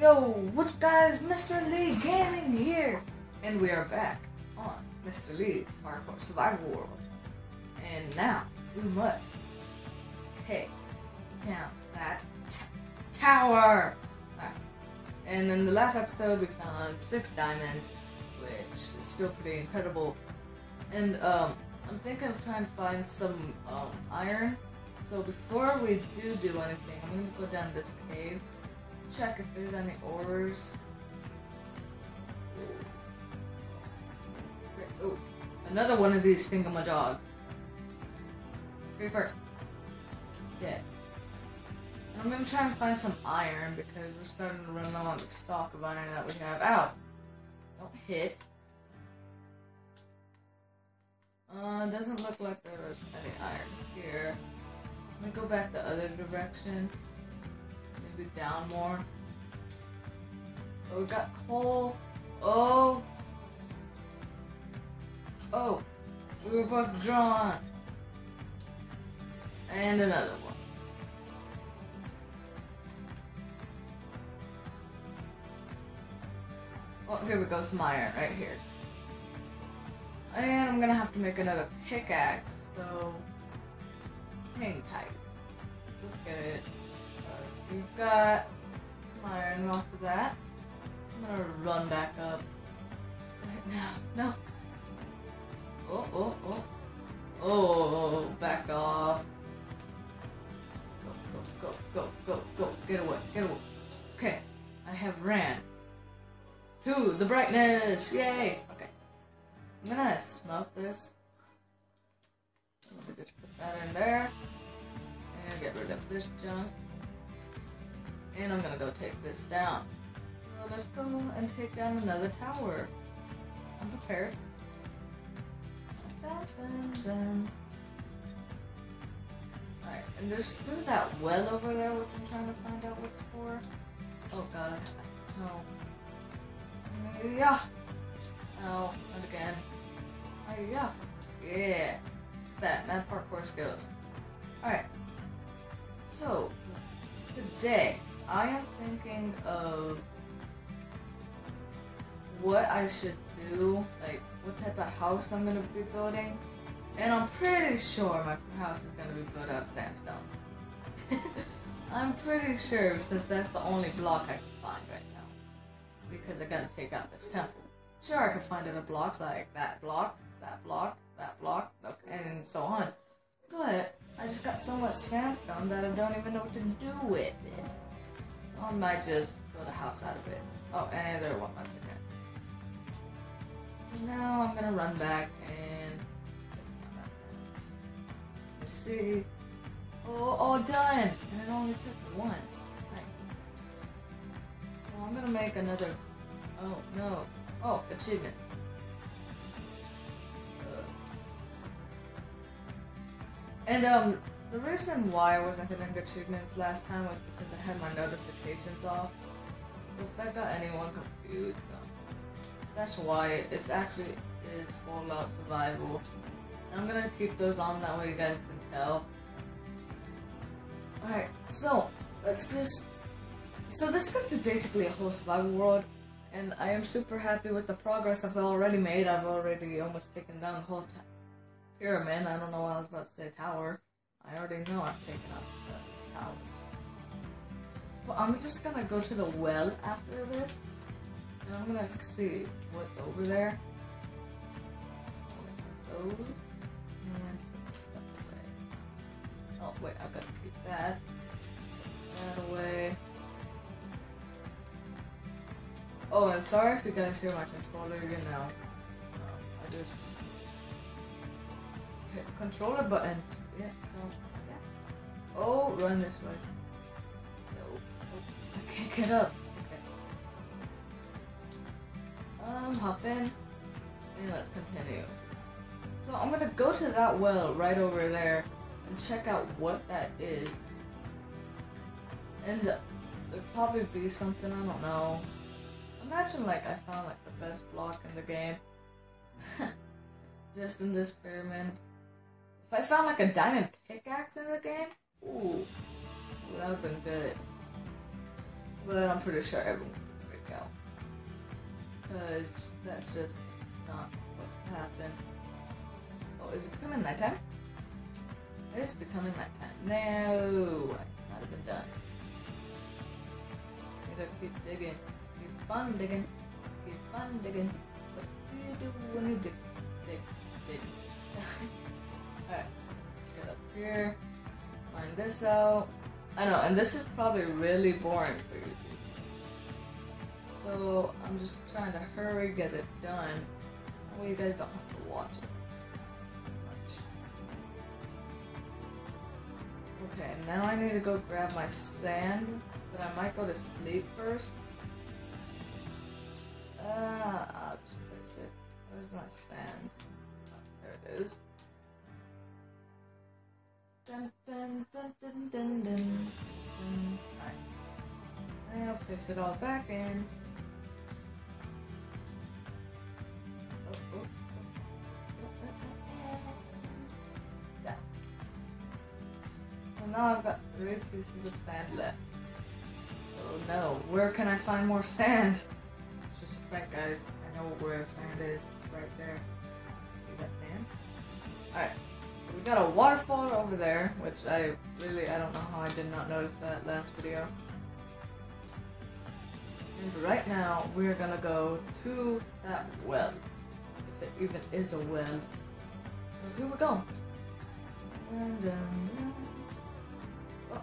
Yo, what's guys? Mr. Lee Gaming here, and we are back on Mr. Lee Hardcore Survival World. And now we must take down that tower. Alright. And in the last episode, we found six diamonds, which is still pretty incredible. And um, I'm thinking of trying to find some um, iron. So before we do do anything, I'm gonna go down this cave, check if there's any ores. Oh, another one of these thingamajogs. Creeper. Dead. And I'm gonna try and find some iron because we're starting to run low on the stock of iron that we have. Ow! Don't hit. Uh, doesn't look like there's any iron here. Let me go back the other direction. Maybe down more. Oh, we got coal. Oh! Oh! We were both drawn. And another one. Oh, here we go, some iron right here. And I'm gonna have to make another pickaxe, so hang tight. Let's get it. We've got iron off of that. I'm gonna run back up. Right now. No. Oh oh oh. oh, oh, oh. Oh, back off. Go, go, go, go, go, go. Get away, get away. Okay, I have ran. To the brightness! Yay! Okay. I'm gonna smoke this. Let me just put that in there. And get rid of this junk. And I'm gonna go take this down. So let's go and take down another tower. I'm prepared. Alright, and there's still that well over there which I'm trying to find out what's for. Oh god, no. Yeah. Oh, and again. Oh, yeah. Yeah. That, mad parkour skills. Alright. So, today, I am thinking of what I should do, like what type of house I'm gonna be building. And I'm pretty sure my house is gonna be built out of sandstone. I'm pretty sure since that's the only block I can find right now. Because I gotta take out this temple. Sure, I could find other blocks like that block, that block, that block, and so on. But I just got so much sandstone that I don't even know what to do with it. I might just build a house out of it. Oh, and there one my pickaxe. Now I'm gonna run back and let's see. Oh, all done, and it only took one. Well, I'm gonna make another. Oh no! Oh, achievement. Uh, And um, the reason why I wasn't getting achievements last time was because I had my notifications off. So if that got anyone confused, um, that's why it's actually is Fallout Survival. I'm gonna keep those on that way you guys can tell. Alright, so let's just. So this is gonna be basically a whole survival world, and I am super happy with the progress I've already made. I've already almost taken down the whole pyramid. I don't know why I was about to say tower. I already know I've taken up uh, this tower. But I'm just gonna go to the well after this, and I'm gonna see what's over there. Those and stuff away. Oh wait, I've got to keep that. Put that away. Oh, and sorry if you guys hear my controller, you know. Um, I just hit controller buttons. Yeah. Oh, run this way. No. Oh, I can't get up. Okay. Um, hop in. And let's continue. So I'm gonna go to that well right over there and check out what that is. And there'll probably be something, I don't know. Imagine like I found like the best block in the game. Just in this pyramid. If I found like a diamond pickaxe in the game, ooh, that would've been good. But I'm pretty sure everyone would freak out. Because that's just not supposed to happen. Oh, is it becoming nighttime? It's becoming nighttime. No! I might have been done. Gotta keep digging. Keep on digging. Keep on digging. Find this out. I know, and this is probably really boring for you. So I'm just trying to hurry, get it done. That way you guys don't have to watch it much. Okay, now I need to go grab my sand, but I might go to sleep first. Uh, I'll just place it. Where's my sand? Oh, there it is. Dun dun dun dun dun dun. Alright. I'll place it all back in. So now I've got three pieces of sand left. Oh no, where can I find more sand? It's just a prank, guys. I know where sand is. Got a waterfall over there, which I really, I don't know how I did not notice that last video. And right now, we're gonna go to that well. If it even is a well. Here we go. Dun, dun, dun. Oh, oh.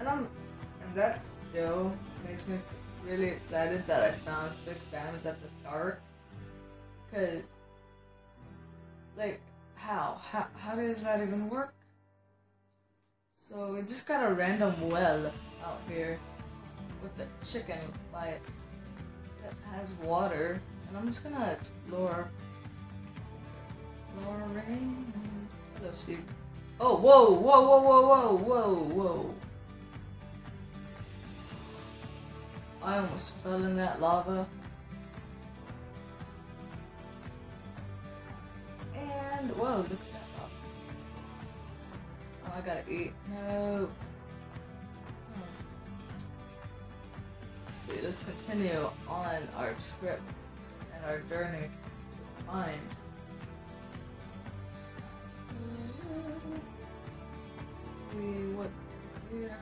And I'm, and that still makes me really excited that I found six diamonds at the start. Cause, like, how? How, how does that even work? So we just got a random well out here with a chicken by it that has water, and I'm just gonna explore. Exploring. Hello, Steve. Oh, whoa, whoa, whoa, whoa, whoa, whoa, whoa. I almost fell in that lava. Whoa, look at that. Oh, I gotta eat. No. Hmm. Let's see, let's continue on our trip and our journey find. Let's see what here.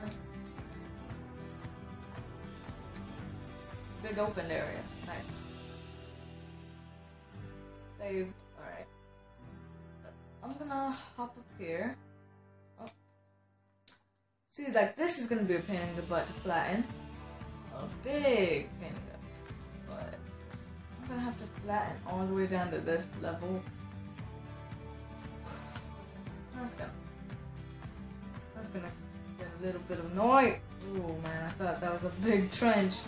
Big open area. Nice. Saved. I'm gonna hop up here. Oh. See, like this is gonna be a pain in the butt to flatten. A big pain in the butt. I'm gonna have to flatten all the way down to this level. That's gonna. That's gonna get a little bit of noise. Oh man, I thought that was a big trench.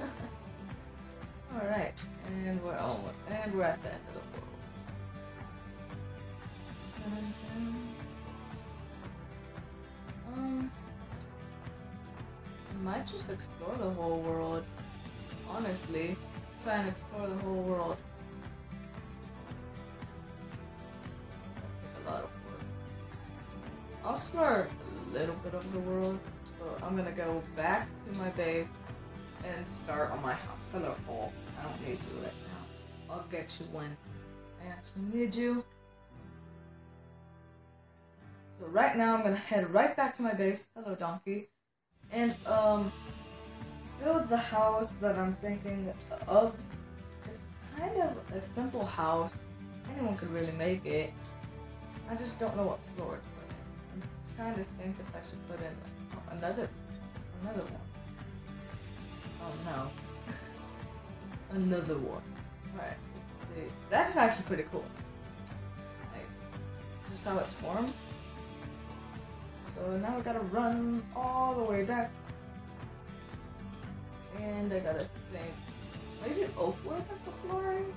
Alright, and we're almost, and we're at the end of the just explore the whole world. Honestly, try and explore the whole world. Take a lot of work. I'll explore a little bit of the world, but I'm gonna go back to my base and start on my house. Hello, all. I don't need you right now. I'll get you when I actually need you. So right now I'm gonna head right back to my base. Hello, donkey. And um, build the house that I'm thinking of. It's kind of a simple house. Anyone could really make it. I just don't know what floor to put in. I'm trying to think if I should put in another, another one. Oh no. Another one. Alright. That's actually pretty cool. Like, just how it's formed. So now I gotta run all the way back. And I gotta think. Maybe oak wood as the flooring?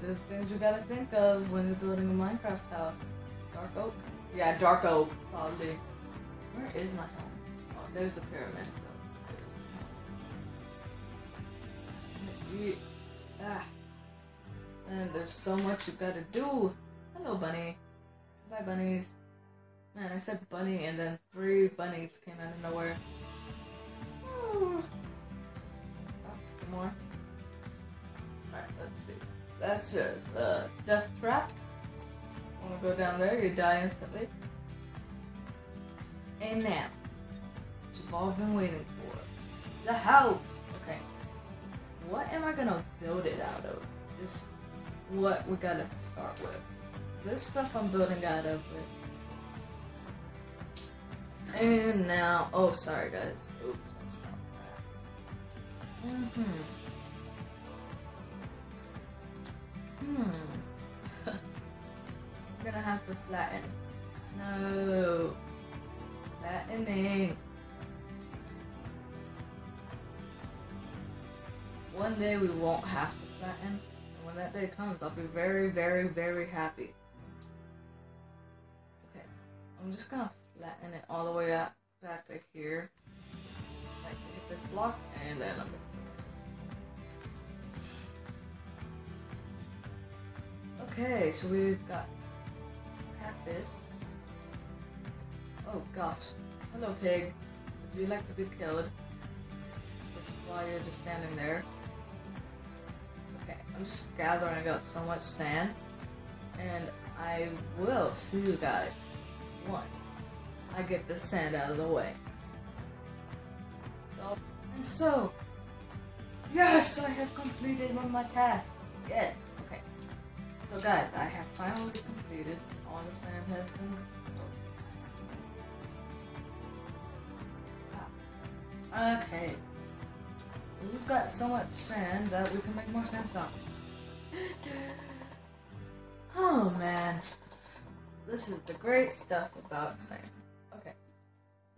The things you gotta think of when you're building a Minecraft house. Dark oak? Yeah, dark oak, probably. Where is my home? Oh, there's the pyramid, so. Ah. And there's so much you gotta do. Hello, bunny. Bye, bunnies. Man, I said bunny and then three bunnies came out of nowhere. Oh, some more. Alright, let's see. That's just uh, death trap. Wanna go down there, you die instantly. And now, it's all I've been waiting for. The house! Okay. What am I gonna build it out of? Is what we gotta start with. This stuff I'm building out of with. And now, oh, sorry guys. Oops, that's not that. Mm-hmm. Hmm. I'm gonna have to flatten. No. Flattening. One day we won't have to flatten. And when that day comes, I'll be very, very, very happy. Okay. I'm just gonna flatten it all the way up back to here. Like hit this block and then I'm Okay, so we've got cactus. Oh gosh. Hello pig. Would you like to be killed? Just while you're just standing there. Okay, I'm just gathering up so much sand. And I will see you guys once I get the sand out of the way. So, and so, yes, I have completed one my tasks. Yes. Okay. So guys, I have finally completed. All the sand has been. Ah. Okay. So we've got so much sand that we can make more sandstone. oh man. This is the great stuff about sand.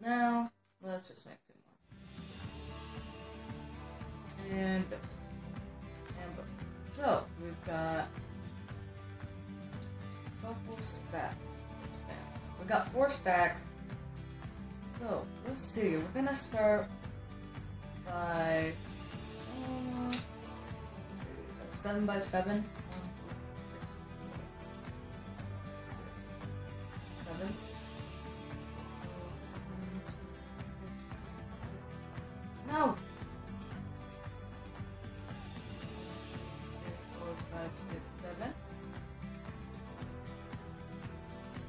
Now let's just make two more. And build. And build. So, we've got a couple stacks. stacks. We've got four stacks. So, let's see. We're gonna start by uh, 7 by 7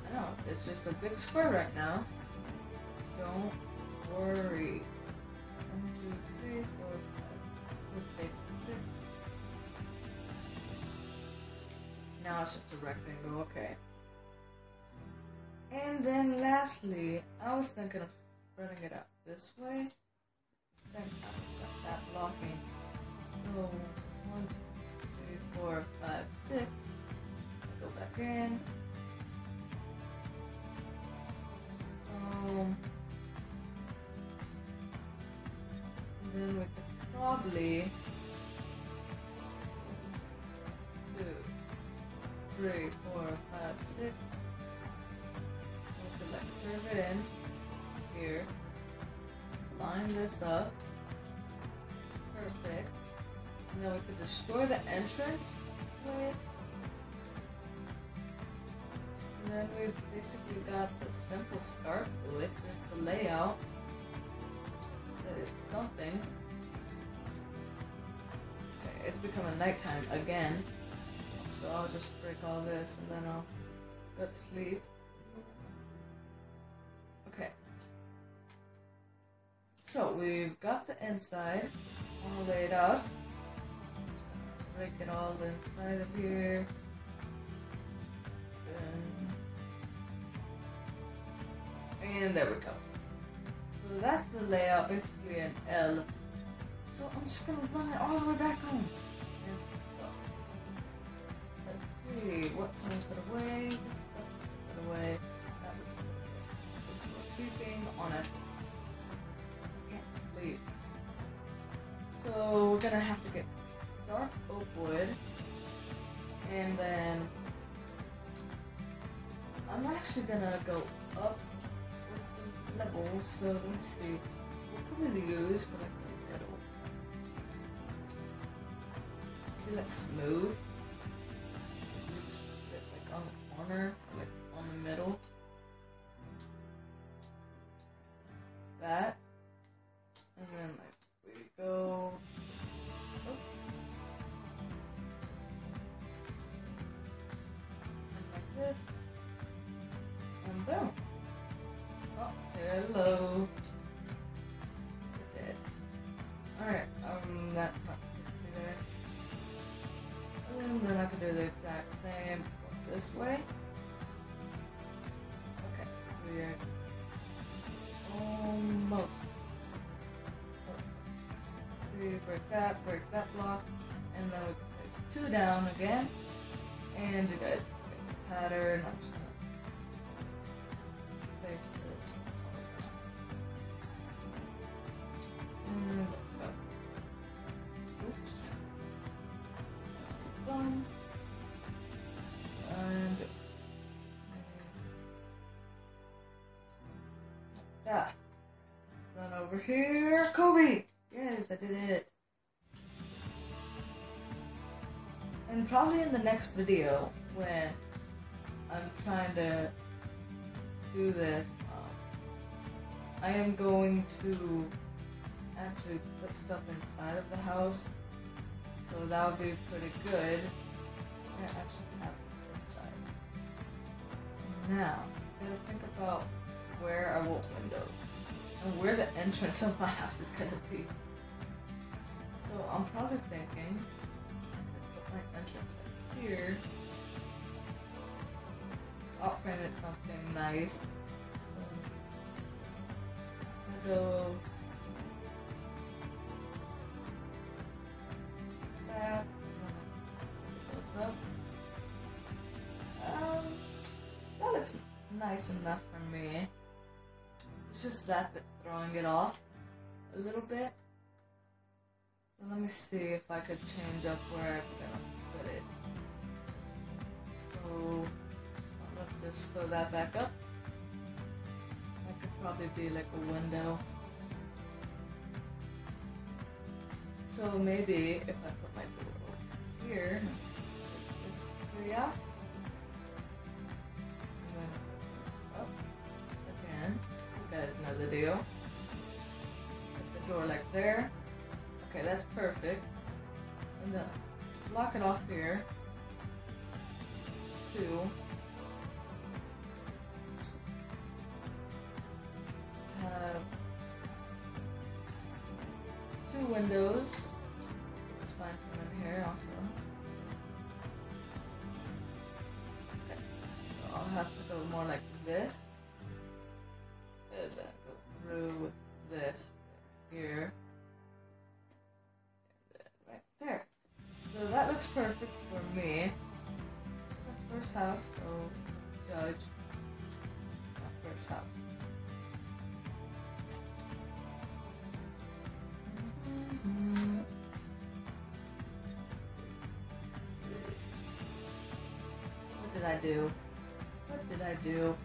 I know, it's just a big square right now. Don't worry. Now it's just a rectangle, okay. And then lastly, I was thinking of running it out this way. Got that blocking. So, six. Go back in. Um, then we could probably two, three, four, five, six. We could like curve it in here. Line this up. Perfect. And then we could destroy the entrance And then we've basically got the simple start to it, just the layout. It's something. Okay, it's becoming nighttime again. So I'll just break all this and then I'll go to sleep. Okay. So we've got the inside all laid out. Break it all inside of here. And, there we go. So that's the layout, basically an L. So I'm just gonna run it all the way back home. Let's see, what can I put away? This stuff put away. Sleeping on it. I can't sleep. So we're gonna have to gonna go up with the level. So let's see. What can we use for like the middle? Maybe like smooth. Down again. And you guys pattern. I'm just gonna. And probably in the next video, when I'm trying to do this, um, I am going to actually put stuff inside of the house. So that would be pretty good. I actually have it inside. Now, I gotta think about where I want windows and where the entrance of my house is gonna be. So I'm probably thinking entrance. I'll frame it something nice. Up. Um, that looks nice enough for me. It's just that that's throwing it off a little bit. So let me see if I could change up where gonna put it. Just throw that back up. That could probably be like a window. So maybe if I put my door here, this area, and then up again. You guys know the deal. Put the door like there. Okay, that's perfect. And then lock it off here. Two. Two windows. It's fine from in here also. Okay. So I'll have to go more like this. And then go through this here. Right there. So that looks perfect for me. First house, so judge first house. Mm. What did I do? What did I do?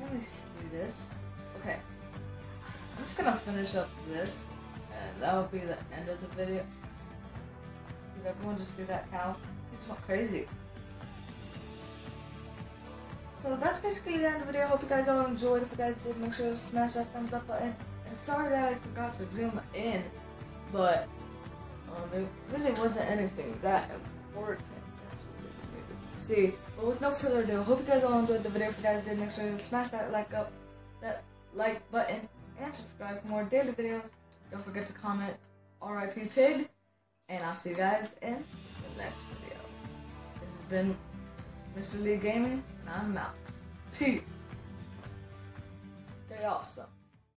Let me do this. Okay. I'm just gonna finish up this, and that will be the end of the video. Did everyone just see that cow? It just went crazy. So that's basically the end of the video. I hope you guys all enjoyed. If you guys did, make sure to smash that thumbs up button. And sorry that I forgot to zoom in, but um, it really wasn't anything that important. See, but with no further ado, hope you guys all enjoyed the video. If you guys did, make sure to smash that like up, that like button, and subscribe for more daily videos. Don't forget to comment RIP Pig, and I'll see you guys in the next video. This has been Mr. Lee Gaming, and I'm out. Peace. Stay awesome.